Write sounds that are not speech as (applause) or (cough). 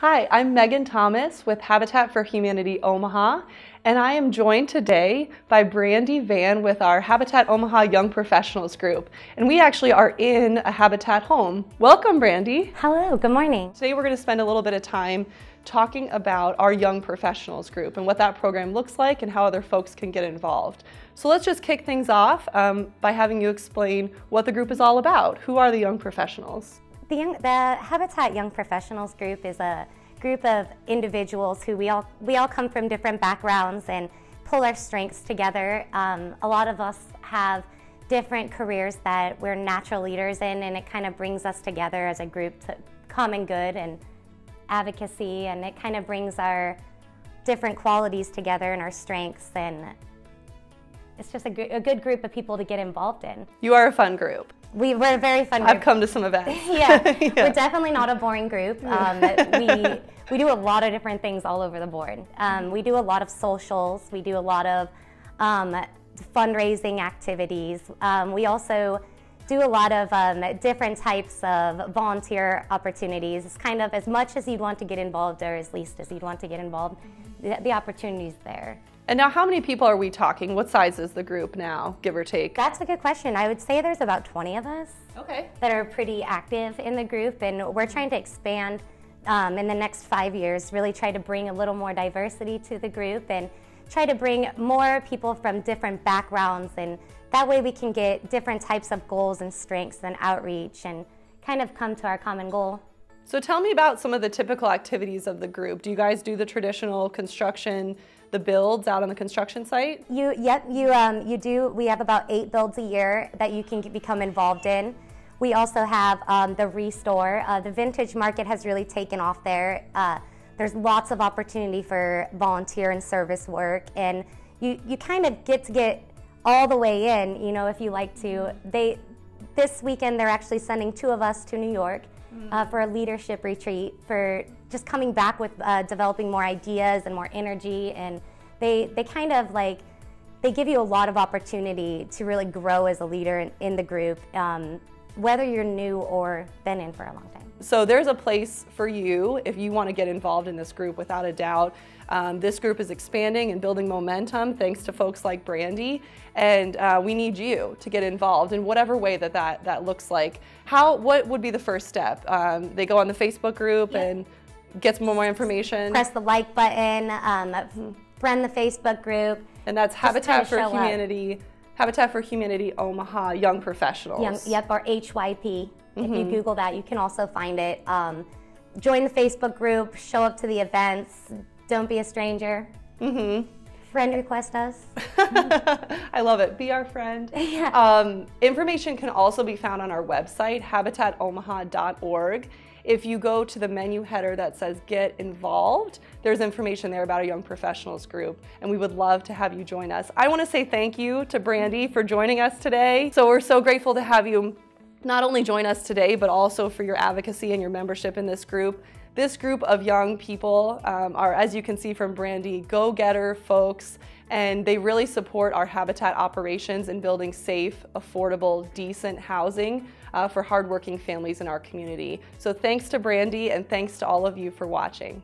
Hi, I'm Megan Thomas with Habitat for Humanity Omaha, and I am joined today by Brandy Van with our Habitat Omaha Young Professionals Group. And we actually are in a Habitat home. Welcome, Brandy. Hello, good morning. Today we're going to spend a little bit of time talking about our Young Professionals Group and what that program looks like and how other folks can get involved. So let's just kick things off um, by having you explain what the group is all about. Who are the Young Professionals? The, young, the Habitat Young Professionals Group is a group of individuals who we all we all come from different backgrounds and pull our strengths together. Um, a lot of us have different careers that we're natural leaders in, and it kind of brings us together as a group to common good and advocacy, and it kind of brings our different qualities together and our strengths and it's just a, a, good group of people to get involved in. You are a fun group. We, we're a very fun group. I've come to some events. (laughs) yeah, (laughs) yeah, we're definitely not a boring group. Um, we, (laughs) we do a lot of different things all over the board. Um, we do a lot of socials. We do a lot of um, fundraising activities. Um, we also do a lot of um, different types of volunteer opportunities. It's kind of as much as you'd want to get involved or as least as you'd want to get involved, the, the opportunity's there. And now how many people are we talking? What size is the group now, give or take? That's a good question. I would say there's about 20 of us okay. that are pretty active in the group and we're trying to expand um, in the next five years, really try to bring a little more diversity to the group and try to bring more people from different backgrounds and that way we can get different types of goals and strengths and outreach and kind of come to our common goal. So tell me about some of the typical activities of the group. Do you guys do the traditional construction the builds out on the construction site? You, yep, you, um, you do. We have about eight builds a year that you can become involved in. We also have um, the ReStore. Uh, the vintage market has really taken off there. Uh, there's lots of opportunity for volunteer and service work, and you, you kind of get to get all the way in, you know, if you like to. They, this weekend, they're actually sending two of us to New York uh, for a leadership retreat for just coming back with uh, developing more ideas and more energy. And they, they kind of like, they give you a lot of opportunity to really grow as a leader in, in the group, um, whether you're new or been in for a long time. So there's a place for you if you want to get involved in this group without a doubt. Um, this group is expanding and building momentum thanks to folks like Brandy, and uh, we need you to get involved in whatever way that that, that looks like. How? What would be the first step? Um, they go on the Facebook group yeah. and get some more information. Press the like button, um, friend the Facebook group. And that's Habitat for Humanity. Up. Habitat for Humanity Omaha Young Professionals. Young, yep, or HYP. Mm-hmm. If you mm-hmm. Google that, you can also find it. Um, join the Facebook group, show up to the events, don't be a stranger. Mm-hmm. Friend request us. (laughs) I love it. Be our friend. (laughs) Yeah. Um, information can also be found on our website, habitatomaha.org. If you go to the menu header that says Get Involved, there's information there about a young professionals group, and we would love to have you join us. I want to say thank you to Brandy for joining us today. So we're so grateful to have you not only join us today, but also for your advocacy and your membership in this group. This group of young people um, are, as you can see from Brandy, go-getter folks, and they really support our habitat operations in building safe, affordable, decent housing uh, for hardworking families in our community. So thanks to Brandy and thanks to all of you for watching.